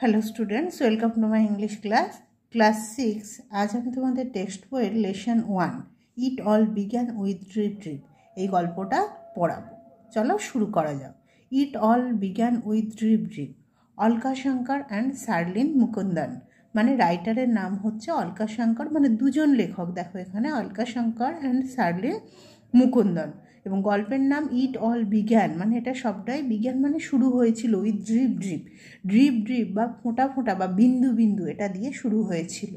Hello students welcome to my English class class six আজ আমি তোমাদের টেক্সট বইয়ের lesson one it all began with drip drip এই গল্পটা পড়াবো। চলো শুরু করা যাক। It all began with drip drip Alka Shankar and Sharlin Mukundan মানে রাইটারের নাম হচ্ছে অলকা শঙ্কর। মানে দুজন লেখক। দেখো এখানে অলকা শঙ্কর অ্যান্ড সার্লিন মুকুন্দন এবং গল্পের নাম ইট অল বিজ্ঞান মানে এটা সবটাই বিজ্ঞান মানে শুরু হয়েছিল with drip drip drip drip বা ফোঁটা ফোঁটা বা বিন্দু বিন্দু এটা দিয়ে শুরু হয়েছিল।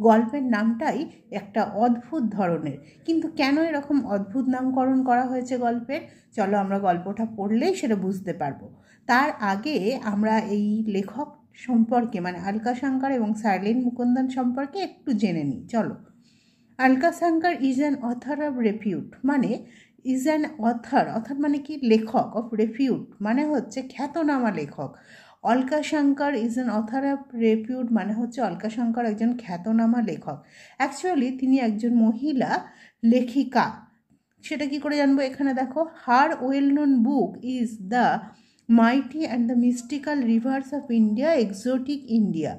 গল্পের নামটাই একটা অদ্ভুত ধরনের। কিন্তু কেন এরকম অদ্ভুত নামকরণ করা হয়েছে গল্পের? চলো আমরা গল্পটা পড়লেই সেটা বুঝতে পারব। তার আগে আমরা এই লেখক সম্পর্কে মানে আলকা শঙ্কর এবং সার্লিন মুকুন্দন সম্পর্কে একটু জেনে নিই, চলো। Alka Shankar is an author of repute মানে ইজ অ্যান অথার অথার মানে কি? লেখক অফ রেপিউট মানে হচ্ছে খ্যাতনামা লেখক। Alka Shankar is an author of repute মানে হচ্ছে অলকা শঙ্কর একজন খ্যাতনামা লেখক। অ্যাকচুয়ালি তিনি একজন মহিলা লেখিকা। সেটা কি করে জানব এখানে দেখো? Her well known book is the mighty and the mystical rivers of India exotic India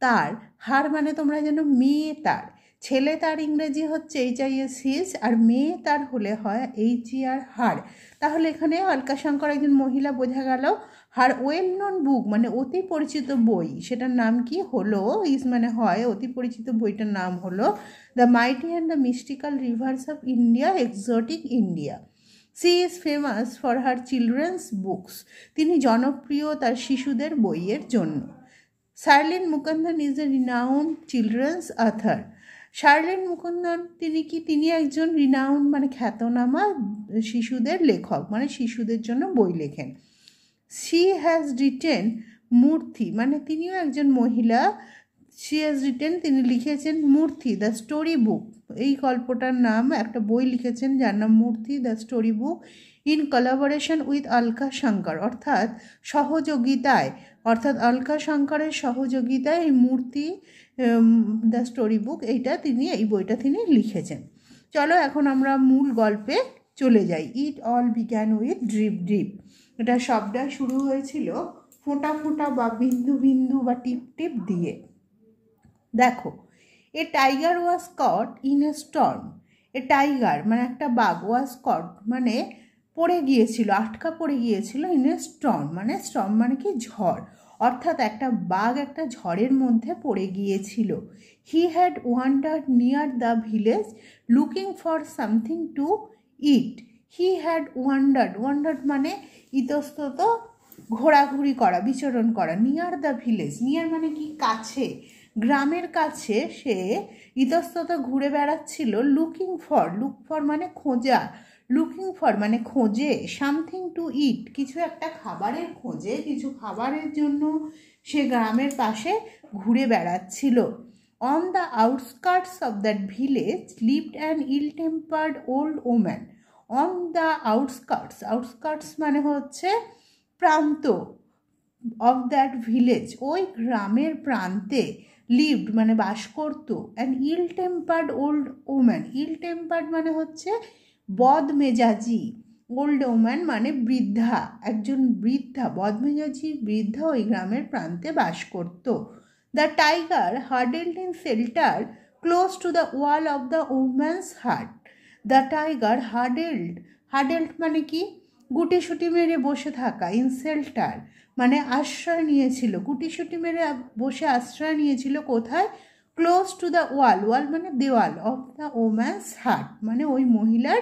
তার হার মানে তোমরা যেন মেয়ে তার। ছেলে তার ইংরেজি হচ্ছে এইচ আই এস হিস আর মেয়ে তার হলে হয় এইচ ই আর হার তাহলে এখানে অলকা শঙ্কর একজন মহিলা বোঝা গেল, হার ওয়েল নন বুক মানে অতি পরিচিত বই। সেটার নাম কি? হলো, ইস মানে হয়, অতি পরিচিত বইটার নাম হলো the mighty and the mystical rivers of India exotic India she is famous for her children's books তিনি জনপ্রিয় তার শিশুদের বইয়ের জন্য। Sharlin Mukundan is a renowned children's author Sharlin Mukundan, তিনি কি, তিনি একজন রিনাউন্ড মানে খ্যাতনামা শিশুদের লেখক মানে শিশুদের জন্য বই লেখেন। শি হ্যাজ রিটেন মূর্তি মানে তিনিও একজন মহিলা। শি হ্যাজ রিটেন তিনি লিখেছেন মূর্তি দ্য স্টোরি বুক এই গল্পটার নাম, একটা বই লিখেছেন যার নাম মূর্তি the story book in collaboration with Alka Shankar অর্থাৎ সহযোগিতায়, অর্থাৎ অলকা শঙ্করের সহযোগিতায় এই মূর্তি দ্য স্টোরি বুক এইটা তিনি, এই বইটা তিনি লিখেছেন। চলো এখন আমরা মূল গল্পে চলে যাই। It all began with drip drip এটা সবটা শুরু হয়েছিল ফোঁটা ফোঁটা বা বিন্দু বিন্দু বা টিপ টিপ দিয়ে। দেখো a tiger was caught in a storm a tiger মানে একটা বাঘ ওয়াজ কট মানে পড়ে গিয়েছিল, আটকা পড়ে গিয়েছিল ইন এ স্টর্ম মানে স্টর্ম মানে কি? ঝড়। অর্থাৎ একটা বাঘ একটা ঝড়ের মধ্যে পড়ে গিয়েছিল। He had wander near the village looking for something to eat he had wandered wandered মানে ইতস্তত ঘোরাঘুরি করা, বিচরণ করা। নিয়ার দ্য ভিলেজ নিয়ার মানে কি? কাছে। গ্রামের কাছে সে ইতস্তত ঘুরে বেড়াচ্ছিল লুকিং ফর লুক ফর মানে খোঁজা। লুকিং ফর মানে খোঁজে সামথিং টু ইট কিছু একটা খাবারের খোঁজে, কিছু খাবারের জন্য সে গ্রামের পাশে ঘুরে বেড়াচ্ছিল। On the outskirts of that village lived an ill tempered old woman on the outskirts outskirts মানে হচ্ছে প্রান্ত অফ দ্যাট ভিলেজ ওই গ্রামের প্রান্তে লিভড মানে বাস করতো। An ill tempered old woman ill tempered মানে হচ্ছে বদমেজাজি। ওল্ড ওম্যান মানে বৃদ্ধা, একজন বৃদ্ধা। বদমেজাজি বৃদ্ধা ওই গ্রামের প্রান্তে বাস করত। The tiger huddled in shelter close to the wall of the woman's hut the tiger huddled huddled মানে কি? গুটি সুটি মেরে বসে থাকা ইন শেল্টার মানে আশ্রয় নিয়েছিল। গুটিসুটি মেরে বসে আশ্রয় নিয়েছিল কোথায়? Close to the wall wall মানে দেওয়াল অফ দ্য ওম্যান্স হার্ট মানে ওই মহিলার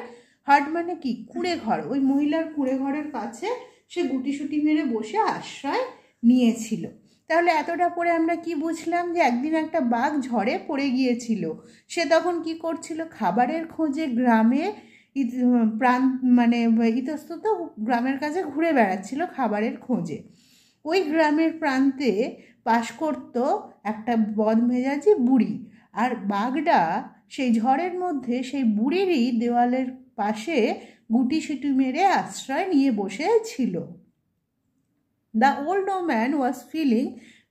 হার্ট মানে কি? কুঁড়ে ঘর। ওই মহিলার কুঁড়ে ঘরের কাছে সে গুটিসুটি মেরে বসে আশ্রয় নিয়েছিল। তাহলে এতটা পরে আমরা কি বুঝলাম যে একদিন একটা বাঘ ঝড়ে পড়ে গিয়েছিল? সে তখন কি করছিল? খাবারের খোঁজে গ্রামে প্রাণ মানে ইতস্তত গ্রামের কাছে ঘুরে বেড়াচ্ছিল খাবারের খোঁজে। ওই গ্রামের প্রান্তে বাস করত একটা বদমেজাজি বুড়ি। আর বাঘটা সেই ঝড়ের মধ্যে সেই বুড়িরই দেওয়ালের পাশে গুটি সুটি মেরে আশ্রয় নিয়ে বসে ছিল the old woman was feeling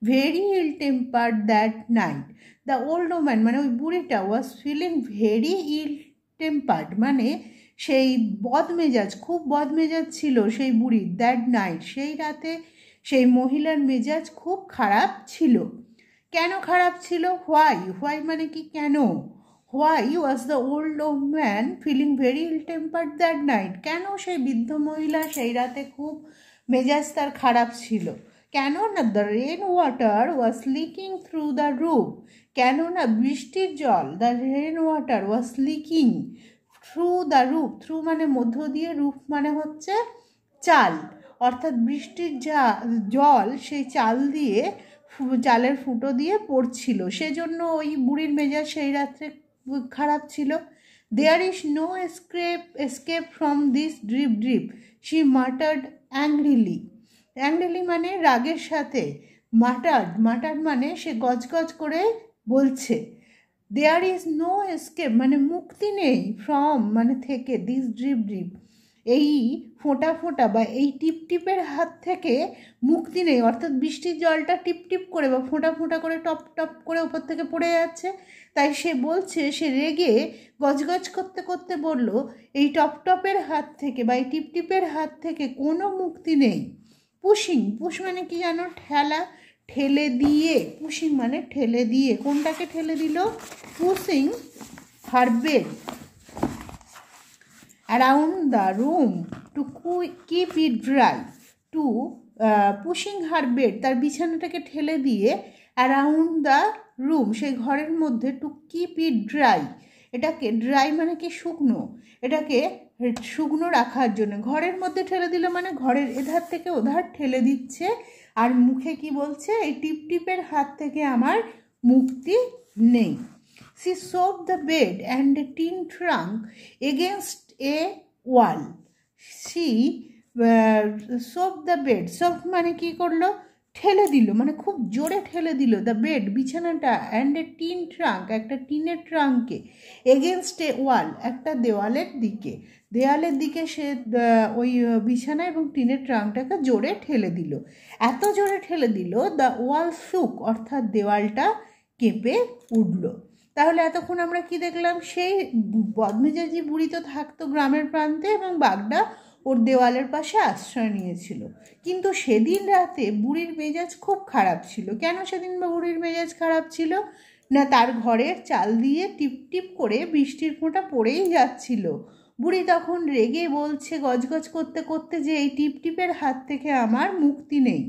very ill tempered that night the old woman মানে ওই বুড়িটা was feeling very ill tempered মানে সেই বদমেজাজ, খুব বদমেজাজ ছিল সেই বুড়ি দ্যাট নাইট সেই রাতে সেই মহিলার মেজাজ খুব খারাপ ছিল। কেন খারাপ ছিল? হোয়াই হোয়াই মানে কি কেন? Why was the old woman feeling very ill tempered that night কেন সেই বৃদ্ধ মহিলা সেই রাতে খুব মেজাজ তার খারাপ ছিল? কেন না the rain water was leaking through the roof কেননা বৃষ্টির জল the rain water was leaking through the roof through মানে মধ্য দিয়ে রুফ মানে হচ্ছে চাল। অর্থাৎ বৃষ্টির যা জল, সেই চাল দিয়ে চালের ফুটো দিয়ে পড়ছিল। সেজন্য ওই বুড়ির মেজাজ সেই রাত্রে খারাপ ছিল। There is no escape escape from this drip drip she muttered angrily angrily মানে রাগের সাথে। মাটার্ড মাটার্ড মানে সে গজগজ করে বলছে। দেয়ার ইজ নো এসকেপ মানে মুক্তি নেই ফ্রম মানে থেকে দিস ড্রিপ ড্রিপ এই ফোঁটা ফোঁটা বা এই টিপটিপের হাত থেকে মুক্তি নেই, অর্থাৎ বৃষ্টির জলটা টিপ টিপ করে বা ফোঁটা ফোঁটা করে টপ টপ করে উপর থেকে পড়ে যাচ্ছে। তাই সে বলছে, সে রেগে গজগজ করতে করতে বলল, এই টপ টপের হাত থেকে বা এই টিপটিপের হাত থেকে কোনো মুক্তি নেই। পুশিং পুশ মানে কি জানো? ঠেলা, ঠেলে দিয়ে পুশিং মানে ঠেলে দিয়ে। কোনটাকে ঠেলে দিল? Pushing her bed around the room to keep it dry, to pushing her bed তার বিছানাটাকে ঠেলে দিয়ে অ্যারাউন্ড দ্য রুম সেই ঘরের মধ্যে টু কিপ ইট ড্রাই এটাকে ড্রাই মানে কি শুকনো, এটাকে শুকনো রাখার জন্য, ঘরের মধ্যে ঠেলে দিল মানে ঘরের এধার থেকে ওধার ঠেলে দিচ্ছে, আর মুখে কি বলছে, এই টিপ টিপের হাত থেকে আমার মুক্তি নেই she shoved the bed and tin trunk against a wall she shoved the bed shoved মানে কি করল? ঠেলে দিল মানে খুব জোরে ঠেলে দিল দ্য বেড বিছানাটা অ্যান্ড এ টিন ট্রাঙ্ক একটা টিনের ট্রাঙ্কে এগেনস্ট এ ওয়াল একটা দেওয়ালের দিকে। দেওয়ালের দিকে সে ওই বিছানা এবং টিনের ট্রাঙ্কটাকে জোরে ঠেলে দিল। এত জোরে ঠেলে দিল দ্য ওয়াল সুক অর্থাৎ দেওয়ালটা কেঁপে উঠল। তাহলে এতক্ষণ আমরা কি দেখলাম? সেই বদমেজাজি বুড়ি তো থাকতো গ্রামের প্রান্তে এবং বাঘটা ওর দেওয়ালের পাশে আশ্রয় নিয়েছিল। কিন্তু সেদিন রাতে বুড়ির মেজাজ খুব খারাপ ছিল। কেন সেদিন বুড়ির মেজাজ খারাপ ছিল? না, তার ঘরের চাল দিয়ে টিপ টিপ করে বৃষ্টির ফোঁটা পড়েই যাচ্ছিল। বুড়ি তখন রেগে বলছে, গজগজ করতে করতে যে এই টিপ টিপের হাত থেকে আমার মুক্তি নেই।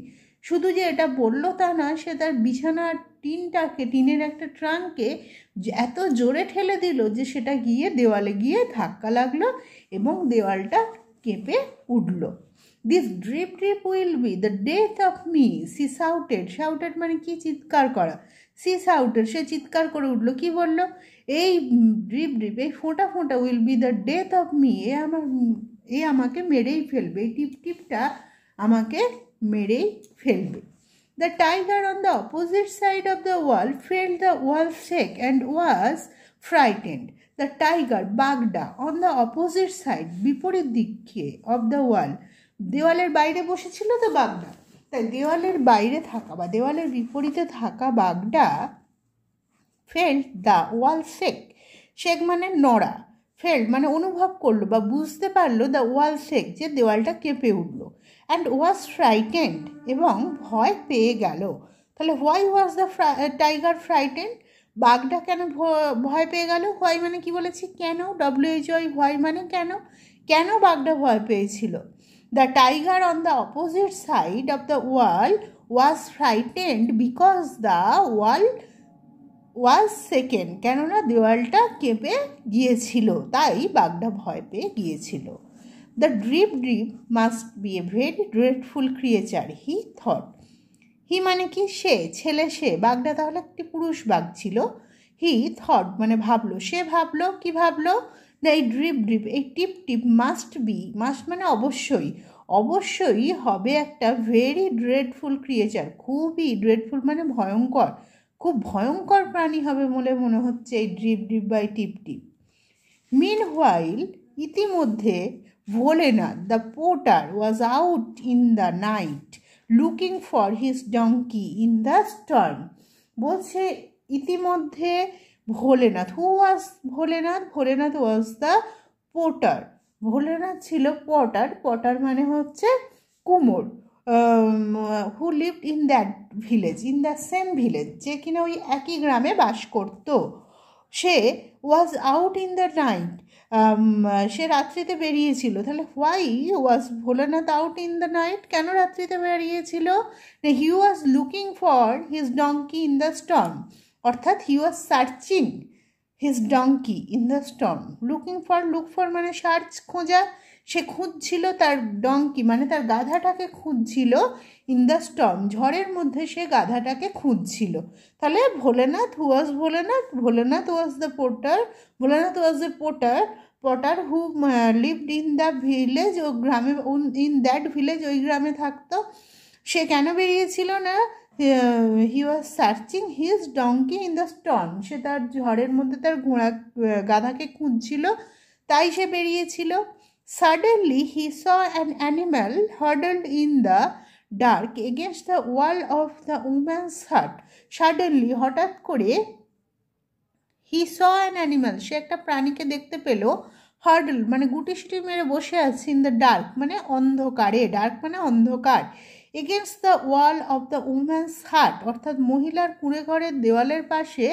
শুধু যে এটা বলল তা না সে তার বিছানার টিনটাকে টিনের একটা ট্রাঙ্কে এত জোরে ঠেলে দিল যে সেটা গিয়ে দেওয়ালে গিয়ে ধাক্কা লাগল এবং দেওয়ালটা কেঁপে উঠল। This drip drip will be the death of me she shouted shouted মানে কি চিৎকার করা? সি সাউটেড সে চিৎকার করে উঠল, কি বলল? এই ড্রিপ ড্রিপ এই ফোঁটা ফোঁটা will be the death of me এ আমার, এ আমাকে মেরেই ফেলবে, এই টিপ, টিপটা আমাকে মেরেই ফেলবে। The tiger on the opposite side of the wall felt the wall shake and was frightened the tiger বাগডা on the opposite side বিপরীত দিকে অফ দ্য ওয়াল দেওয়ালের বাইরে বসেছিল তো বাগডা তাই দেওয়ালের বাইরে থাকা বা দেওয়ালের বিপরীতে থাকা বাগডা felt the wall shake shake মানে নড়া। ফেল্ট মানে অনুভব করল বা বুঝতে পারল দ্য ওয়াল শেক যে দেওয়ালটা কেঁপে উঠল। অ্যান্ড ওয়াজ ফ্রাইটেন্ড এবং ভয় পেয়ে গেল। তাহলে why was the tiger frightened বাঘটা কেন ভয় পেয়ে গেল? হোয়াই মানে কি বলেছি? কেন? ডব্লিউএইচ ওয়াই হোয়াই মানে কেন? কেন বাঘটা ভয় পেয়েছিল? The tiger on the opposite side of the wall was frightened because the wall was shaken কেননা দেওয়ালটা কেঁপে গিয়েছিল, তাই বাঘটা ভয় পেয়ে গিয়েছিল। The drip drip must be a very dreadful creature he thought he মানে কি? সে, ছেলে সে, বাঘটা তাহলে একটি পুরুষ বাঘ ছিল হি থট মানে ভাবলো, সে ভাবলো, কি ভাবলো? দ্য এই ড্রিপ ড্রিপ এই tip tip must be must মানে অবশ্যই অবশ্যই হবে একটা ভেরি ড্রেডফুল ক্রিয়েচার খুবই ড্রেডফুল মানে ভয়ঙ্কর, খুব ভয়ঙ্কর প্রাণী হবে বলে মনে হচ্ছে এই drip drip by tip tip. Meanwhile ইতিমধ্যে Bholenath the porter was out in the night looking for his donkey in the storm বলছে, ইতিমধ্যে Bholenath who was Bholenath? Bholenath was the porter Bholenath ছিল পটার পটার মানে হচ্ছে কুমোর who lived in that village in the same village যে কিনা ওই একই গ্রামে বাস করত। সে was out in the night সে রাত্রিতে বেরিয়েছিল। তাহলে why was Bholanath out in the night কেন রাত্রিতে বেরিয়েছিল? He was looking for his donkey in the storm অর্থাৎ he was searching his donkey in the storm looking for look for মানে search খোঁজা। সে খুঁজছিল তার ডঙ্কি মানে তার গাধাটাকে খুঁজছিল ইন দ্য স্টর্ম ঝড়ের মধ্যে সে গাধাটাকে খুঁজছিল। তাহলে Bholenath was Bholenath Bholenath was the potter Bholenath was the potter potter who lived in the village ও গ্রামে ইন দ্যাট ভিলেজ ওই গ্রামে থাকতো। সে কেন বেরিয়েছিল না? He was searching his donkey in the storm সে তার ঝড়ের মধ্যে তার ঘোড়া গাধাকে খুঁজছিল, তাই সে বেরিয়েছিল। Suddenly he saw an animal hurdled in the dark against the wall of the woman's hut suddenly হঠাৎ করে হি স অ্যান অ্যানিম্যাল সে একটা প্রাণীকে দেখতে পেল হার্ডল মানে গুটি সুটি মেরে বসে আছে ইন দ্য ডার্ক মানে অন্ধকারে ডার্ক মানে অন্ধকার against the wall of the woman's hut অর্থাৎ মহিলার কুঁড়ে ঘরের দেওয়ালের পাশে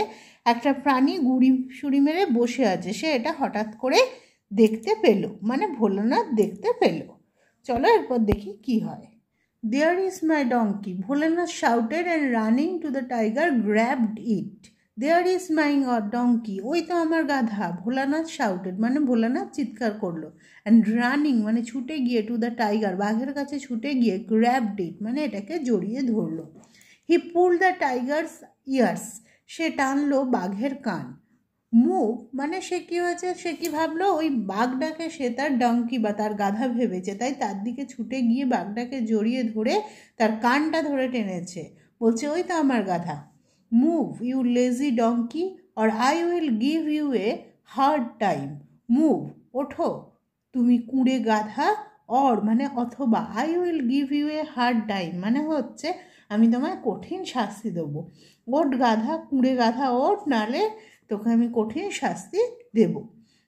একটা প্রাণী গুড়ি, সুড়ি মেরে বসে আছে। সে এটা হঠাৎ করে দেখতে পেল মানে ভোলেনাথ দেখতে পেল। চলো এরপর দেখি কি হয়। There is my donkey Bholenath shouted and running to the tiger grabbed it there is my donkey ওই তো আমার গাধা, ভোলানাথ শাউটেড মানে ভোলানাথ চিৎকার করল। অ্যান্ড রানিং মানে ছুটে গিয়ে টু দ্য টাইগার বাঘের কাছে ছুটে গিয়ে গ্র্যাবড ইট মানে এটাকে জড়িয়ে ধরলো। He pull the tiger's ears সে টানলো বাঘের কান। মুভ মানে সে কী হয়েছে? সে কি ভাবলো? ওই বাঘটাকে সে তার ডঙ্কি বা তার গাধা ভেবেছে। তাই তার দিকে ছুটে গিয়ে বাঘটাকে জড়িয়ে ধরে তার কানটা ধরে টেনেছে। বলছে, ওই তো আমার গাধা। Move you lazy donkey or I will give you a hard time move ওঠো। তুমি কুঁড়ে গাধা অর মানে অথবা I will give you a hard time মানে হচ্ছে আমি তোমায় কঠিন শাস্তি দেবো। ওট গাধা, কুঁড়ে গাধা ওট, নালে তোকে আমি কঠিন শাস্তি দেব।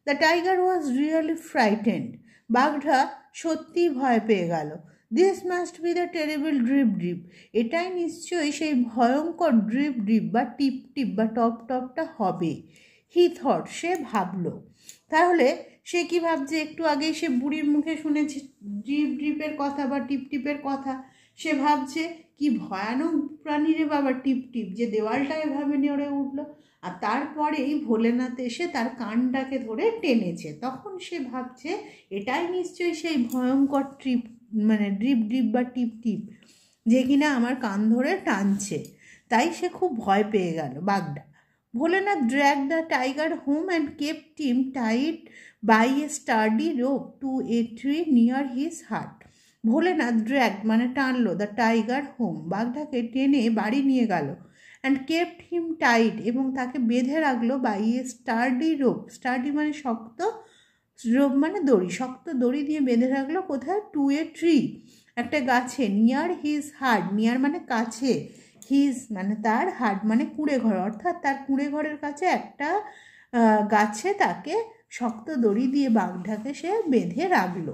The tiger was really frightened বাঘটা সত্যি ভয় পেয়ে গেল। This must be the terrible drip drip এটাই নিশ্চয়ই সেই ভয়ঙ্কর ড্রিপ ড্রিপ বা টিপ টিপ বা টপ টপটা হবে। হি থট সে ভাবলো। তাহলে সে কি ভাবছে? একটু আগেই সে বুড়ির মুখে শুনেছে ড্রিপ ড্রিপের কথা বা টিপ টিপের কথা। সে ভাবছে, কি ভয়ানক প্রাণী রে বাবা টিপ টিপ। যে দেওয়ালটা এভাবে নেড়ে উঠল। আর তারপরেই ভোলেনাথ এসে তার কানটাকে ধরে টেনেছে। তখন সে ভাবছে, এটাই নিশ্চয়ই সেই ভয়ঙ্কর ট্রিপ মানে ড্রিপ ড্রিপ বা টিপ টিপ, যে কিনা আমার কান ধরে টানছে। তাই সে খুব ভয় পেয়ে গেল বাঘটা। Bholenath drag the tiger home and kept him tied by a sturdy rope to a tree near his hut Bholenath drag মানে টানলো দ্য টাইগার হোম বাঘটাকে টেনে বাড়ি নিয়ে গেল। অ্যান্ড কেপ্ট হিম টাইট এবং তাকে বেঁধে রাখল by a sturdy rope sturdy মানে শক্ত রোপ মানে দড়ি। শক্ত দড়ি দিয়ে বেঁধে রাখল কোথায়? টু এ ট্রি একটা গাছে। নিয়ার হিজ হার্ড নিয়ার মানে কাছে। হিজ মানে তার হার্ড মানে কুঁড়ে ঘর। অর্থাৎ তার কুঁড়ে ঘরের কাছে একটা গাছে তাকে শক্ত দড়ি দিয়ে বাঘটাকে সে বেঁধে রাখল।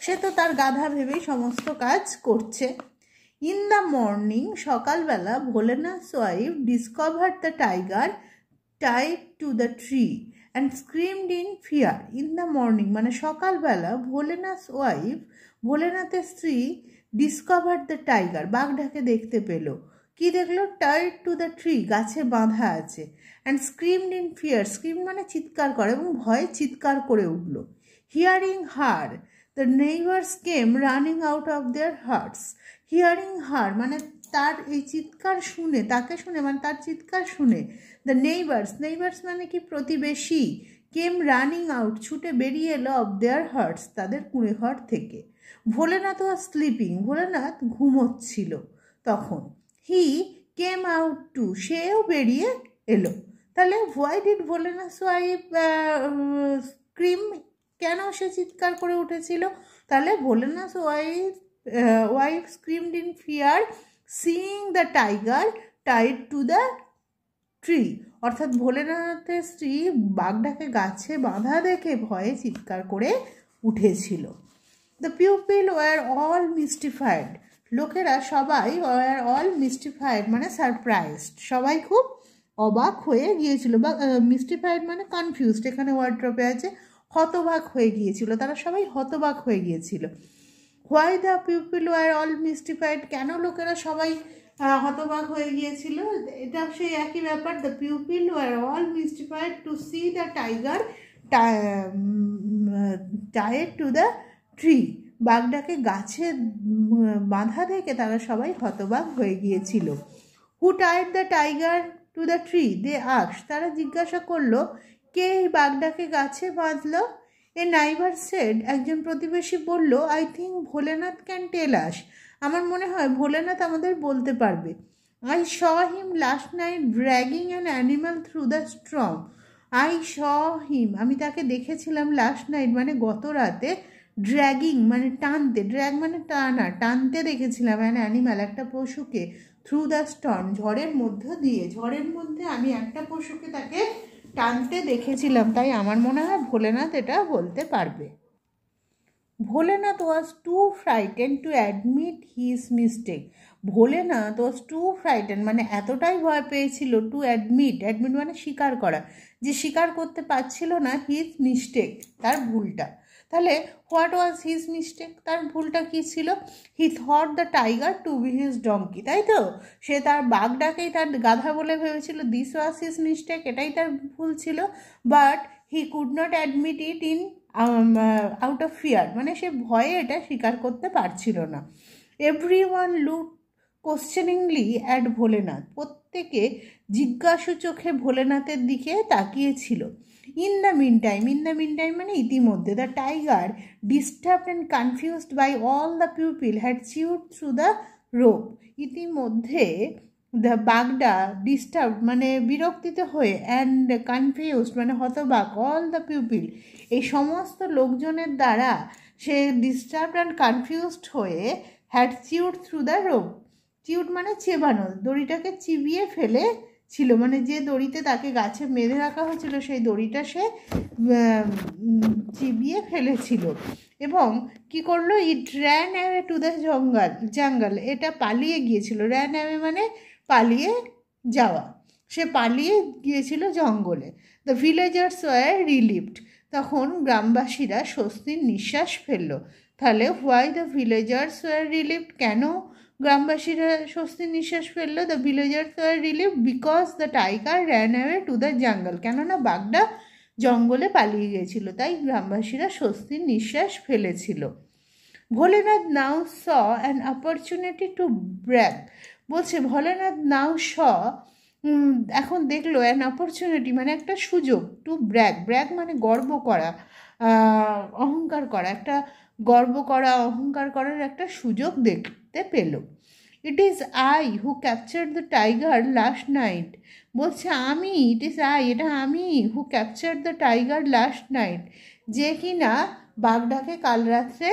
সে তো তার গাধা ভেবেই সমস্ত কাজ করছে। ইন দ্য মর্নিং সকালবেলা Bholenath wife discover the tiger tied to the tree and screamed in fear in the morning মানে সকালবেলা ভোলেনাথ ওয়াইফ ভোলেনাথের স্ত্রী ডিসকভার দ্য টাইগার বাঘটাকে দেখতে পেল। কি দেখল? টাইড টু দ্য ট্রি গাছে বাঁধা আছে। And screamed in fear scream মানে চিৎকার করে এবং ভয়ে চিৎকার করে উঠল। Hearing her the neighbours came running out of their huts hearing her মানে তার এই চিৎকার শুনে, তাকে শুনে মানে তার চিৎকার শুনে দ্য নেইবার্স নেইবার্স মানে কি প্রতিবেশী কেম রানিং আউট ছুটে বেরিয়ে এলো অফ দেয়ার হার্টস তাদের কুঁড়ে ঘর থেকে। ভোলেনাথ ওয়াজ স্লিপিং ভোলেনাথ ঘুমোচ্ছিল তখন। হি কেম আউট টু সেও বেরিয়ে এলো। তাহলে why did Bholenath wife scream কেন সে চিৎকার করে উঠেছিল? তাহলে Bholenath wife wife screamed in fear seeing the tiger tied to the tree অর্থাৎ ভোলেনাথের স্ত্রী বাঘটাকে গাছে বাঁধা দেখে ভয়ে চিৎকার করে উঠেছিল। The people were all mystified লোকেরা সবাই ওয়ার অল মিস্টিফাইড মানে সারপ্রাইজড সবাই খুব অবাক হয়ে গিয়েছিল বা মিস্টিফাইড মানে কনফিউজড এখানে ওয়ার্ড্রপে আছে হতবাক হয়ে গিয়েছিল। তারা সবাই হতবাক হয়ে গিয়েছিল। Why the people were all mystified কেন লোকেরা সবাই হতবাক হয়ে গিয়েছিল? এটা সেই একই ব্যাপার। The people were all mystified to see the tiger tied to the tree বাঘটাকে গাছে বাঁধা থেকে তারা সবাই হতবাক হয়ে গিয়েছিল। Who tied the tiger to the tree they আক্স তারা জিজ্ঞাসা করল কে এই বাঘটাকে গাছে বাঁধলো? এ নাইভার সেড একজন প্রতিবেশী বলল, I think Bholenath can tell us. আমার মনে হয় ভোলেনাথ আমাদের বলতে পারবে। I saw him last night dragging an animal through the street. I saw him, আমি তাকে দেখেছিলাম লাস্ট নাইট মানে গত রাতে ড্র্যাগিং মানে টানতে। ড্র্যাগ মানে টানা, টানতে দেখেছিলাম অ্যান অ্যানিম্যাল একটা পশুকে, থ্রু দ্য স্টর্ম ঝড়ের মধ্য দিয়ে। ঝড়ের মধ্যে আমি একটা পশুকে তাকে টানতে দেখেছিলাম, তাই আমার মনে হয় ভোলেনাথ এটা বলতে পারবে। Bholenath was too frightened to admit his mistake Bholenath was too frightened মানে এতটাই ভয় পেয়েছিল টু অ্যাডমিট অ্যাডমিট মানে স্বীকার করা। যে স্বীকার করতে পারছিল না হিজ মিস্টেক তার ভুলটা। তাহলে হোয়াট ওয়াজ হিজ মিস্টেক তার ভুলটা কী ছিল? He thought the tiger to be his donkey তাই তো? সে তার বাঘটাকেই তার গাধা বলে ভেবেছিল দিস ওয়াজ হিজ মিস্টেক এটাই তার ভুল ছিল। But he could not admit it in out of fear মানে সে ভয়ে এটা স্বীকার করতে পারছিল না। Everyone look questioningly at Bholenath. প্রত্যেকে জিজ্ঞাসু চোখে ভোলেনাথের দিকে তাকিয়েছিল in the meantime in the meantime মানে ইতিমধ্যে the tiger disturbed and confused by all the people had chewed through the rope ইতিমধ্যে দ্য বাগডা ডিস্টার্ব মানে বিরক্তিত হয়ে অ্যান্ড কনফিউজড মানে হতবাক অল দ্য পিউপিল এই সমস্ত লোকজনের দ্বারা সে ডিস্টার্বড অ্যান্ড কনফিউজড হয়ে had chewed through the rope chewed মানে চেবানো, দড়িটাকে চিবিয়ে ফেলে ছিল। মানে যে দড়িতে তাকে গাছে বেঁধে রাখা হয়েছিল, সেই দড়িটা সে চিবিয়ে ফেলেছিল। এবং কি করল? It ran away to the jungle জঙ্গল এটা পালিয়ে গিয়েছিল। র্যান অ্যাওয়ে মানে পালিয়ে যাওয়া। সে পালিয়ে গিয়েছিল জঙ্গলে। দ্য ভিলেজার্স ওয়ার রিলিভড তখন গ্রামবাসীরা স্বস্তির নিঃশ্বাস ফেলল। তাহলে why the villagers were relieved কেন গ্রামবাসীরা স্বস্তির নিঃশ্বাস ফেলল। The villagers were relieve because the tiger ran away to the jungle কেননা বাঘটা জঙ্গলে পালিয়ে গিয়েছিল, তাই গ্রামবাসীরা স্বস্তির নিঃশ্বাস ফেলেছিল। Bholenath now saw an opportunity to brag বলছে, ভোলেনাথ নাও স এখন দেখল অ্যান অপরচুনিটি মানে একটা সুযোগ টু ব্র্যাক ব্র্যাক মানে গর্ব করা অহংকার করা। একটা গর্ব করা, অহংকার করার একটা সুযোগ দেখতে পেল। It is I who capture the tiger last night বলছে, আমি ইট ইজ আই এটা আমি who capture the tiger last night যে কি না বাঘটাকে কাল রাত্রে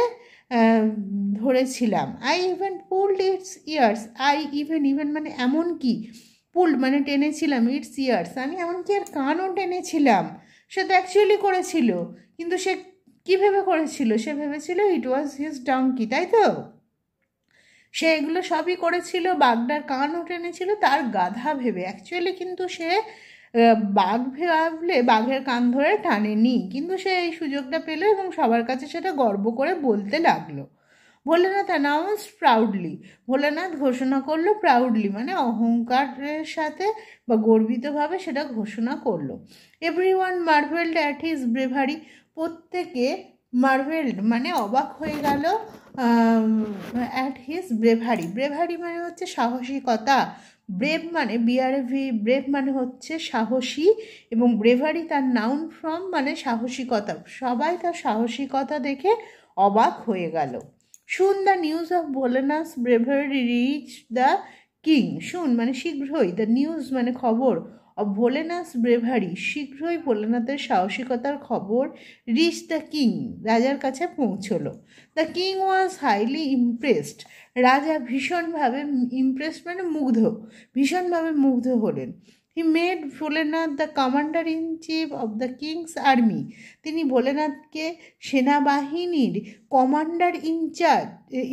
ধরেছিলাম। I even pulled its ears I even even মানে এমন কি? পুলড মানে টেনেছিলাম ইটস ইয়ার্স আমি এমনকি আর কানও টেনেছিলাম? সে তো অ্যাকচুয়ালি করেছিল। কিন্তু সে কী ভেবে করেছিল? সে ভেবেছিল ইট ওয়াজ হিজ ডাঙ্কি তাই তো? সে এগুলো সবই করেছিল বাঘটার কানও টেনেছিল তার গাধা ভেবে। অ্যাকচুয়ালি কিন্তু সে বাঘ ভাবলে, বাঘের কান ধরে টানেনি। কিন্তু সে এই সুযোগটা পেল এবং সবার কাছে সেটা গর্ব করে বলতে লাগল। ভোলেনাথ অ্যানাউন্স প্রাউডলি ভোলেনাথ ঘোষণা করল প্রাউডলি মানে অহংকারের সাথে বা গর্বিতভাবে সেটা ঘোষণা করল। Everyone marvelled at his bravery প্রত্যেকে মার্ভেলড মানে অবাক হয়ে গেল অ্যাট হিজ ব্রেভারি ব্রেভারি মানে হচ্ছে সাহসিকতা ব্রেভ মানে বিআরভি ব্রেভ মানে হচ্ছে সাহসী এবং ব্রেভারি তার নাউন ফ্রম মানে সাহসিকতা, সবাই তার সাহসিকতা দেখে অবাক হয়ে গেল। Soon the news of Bholenath's bravery reach the king soon মানে শীঘ্রই দ্য নিউজ মানে খবর অফ ভোলেনাস ব্রেভারি শীঘ্রই ভোলেনাথের সাহসিকতার খবর রিচ দ্য কিং, রাজার কাছে পৌঁছলো। The king was highly impressed. রাজা ভীষণভাবে ইমপ্রেসড মানে মুগ্ধ, ভীষণভাবে মুগ্ধ হলেন। He made Bholenath the commander in chief of the king's army তিনি ভোলেনাথকে সেনাবাহিনীর কমান্ডার ইনচার্জ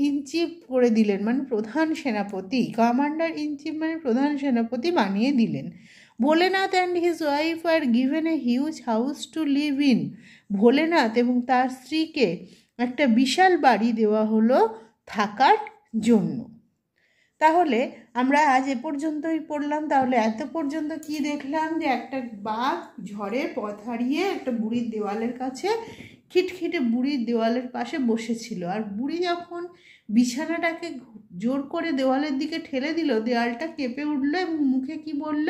ইন চিফ করে দিলেন মানে প্রধান সেনাপতি। কমান্ডার ইন চিফ মানে প্রধান সেনাপতি বানিয়ে দিলেন। Bholenath and his wife are given a huge house to live in Bholenath এবং তার স্ত্রীকে একটা বিশাল বাড়ি দেওয়া হলো থাকার জন্য। তাহলে আমরা আজ এ পর্যন্তই পড়লাম। তাহলে এত পর্যন্ত কি দেখলাম যে একটা বাঘ ঝড়ে পথ হারিয়ে একটা বুড়ির দেওয়ালের কাছে খিটখিটে বুড়ির দেওয়ালের পাশে বসেছিল। আর বুড়ি যখন বিছানাটাকে জোর করে দেওয়ালের দিকে ঠেলে দিল, দেওয়ালটা কেঁপে উঠল এবং মুখে কি বলল?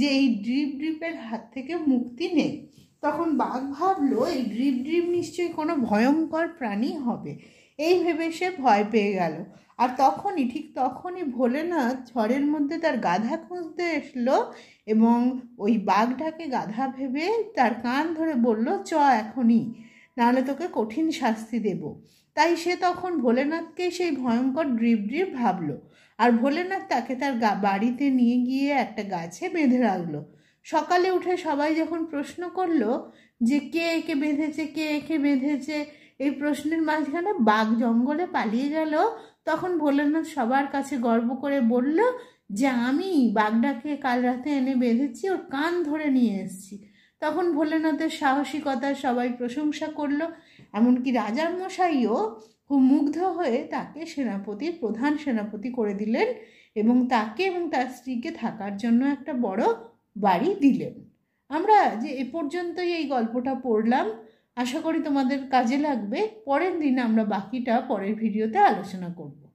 যে এই ড্রিপ ড্রিপের হাত থেকে মুক্তি নেই। তখন বাঘ ভাবলো, এই ড্রিপ ড্রিপ নিশ্চয়ই কোনো ভয়ঙ্কর প্রাণী হবে। এই ভেবে সে ভয় পেয়ে গেল। আর তখনই, ঠিক তখনই ভোলেনাথ ঝড়ের মধ্যে তার গাধা খুঁজতে এসলো এবং ওই বাঘটাকে গাধা ভেবে তার কান ধরে বলল, চ এখনই, নাহলে তোকে কঠিন শাস্তি দেব। তাই সে তখন ভোলেনাথকে সেই ভয়ঙ্কর ড্রিপ ড্রিপ ভাবলো। আর ভোলেনাথ তাকে তার বাড়িতে নিয়ে গিয়ে একটা গাছে বেঁধে রাখল। সকালে উঠে সবাই যখন প্রশ্ন করল যে কে একে বেঁধেছে, কে একে বেঁধেছে, এই প্রশ্নের মাঝখানে বাঘ জঙ্গলে পালিয়ে গেল। তখন ভোলেনাথ সবার কাছে গর্ব করে বলল, যে আমি বাঘটাকে কাল রাতে এনে বেঁধেছি, ওর কান ধরে নিয়ে এসেছি। তখন ভোলেনাথের সাহসিকতার সবাই প্রশংসা করল। এমনকি রাজার মশাইও খুব মুগ্ধ হয়ে তাকে সেনাপতির প্রধান সেনাপতি করে দিলেন এবং তাকে এবং তার স্ত্রীকে থাকার জন্য একটা বড় বাড়ি দিলেন। আমরা যে এ পর্যন্তই এই গল্পটা পড়লাম। আশা করি তোমাদের কাজে লাগবে। পরের দিন আমরা বাকিটা পরের ভিডিওতে আলোচনা করব।